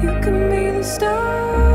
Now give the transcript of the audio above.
You can be the star.